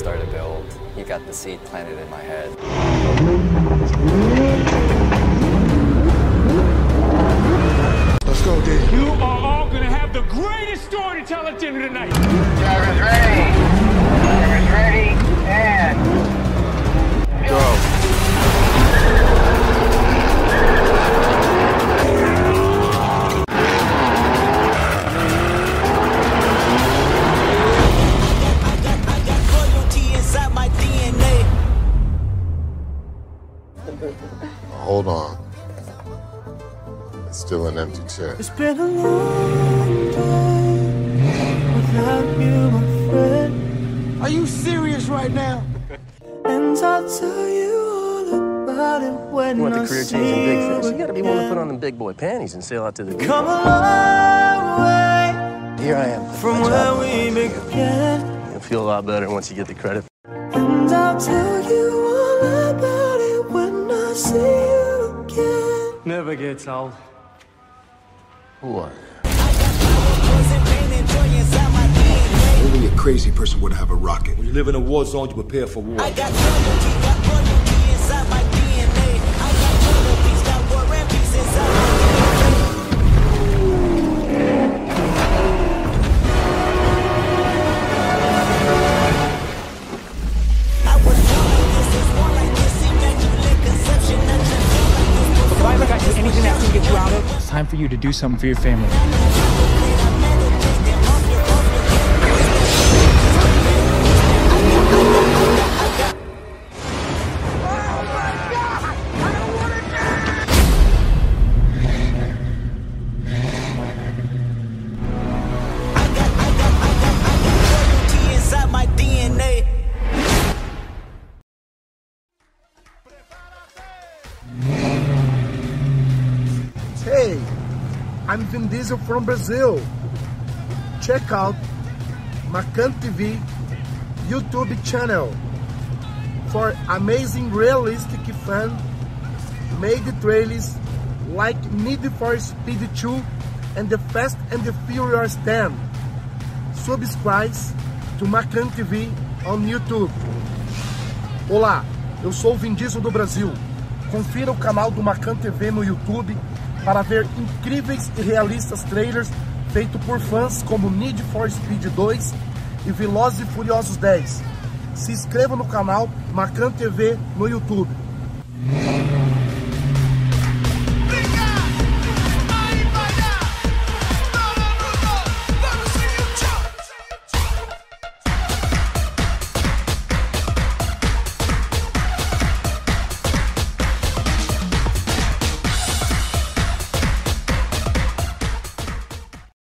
Star to build. He got the seed planted in my head. Let's go, D. You are all gonna have the greatest story to tell at dinner tonight. Drivers ready. Hold on. It's still an empty chair. It's been a long day without you, my friend. Are you serious right now? And I'll tell you all about it when You want I the career see changing big you fish. You gotta be willing to put on them big boy panties and sail out to the deep. Come a long way Here I am. from where we began. You'll feel a lot better once you get the credit. And I'll tell Never gets old. Who are you? Poison, pain, and joy inside my DNA. Only a crazy person would have a rocket. When you live in a war zone, you prepare for war. Time for you to do something for your family. loyalty I'm Vin Diesel from Brazil. Check out Macan TV YouTube channel for amazing realistic fun made trailers like Need for Speed 2 and the Fast and the Furious 10. Subscribe to Macan TV on YouTube. Olá, eu sou o Vin Diesel do Brasil. Confira o canal do Macan TV no YouTube para ver incríveis e realistas trailers feitos por fãs como Need for Speed 2 e Velozes e Furiosos 10. Se inscreva no canal Macan TV no YouTube.